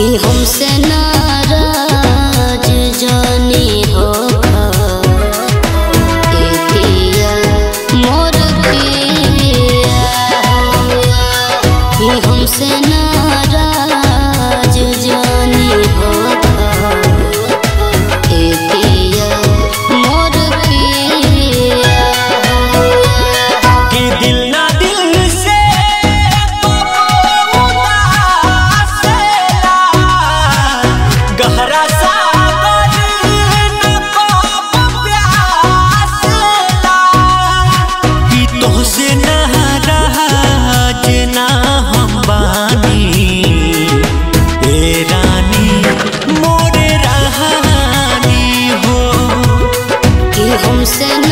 कि हमसे I'm send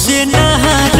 खुश नहरा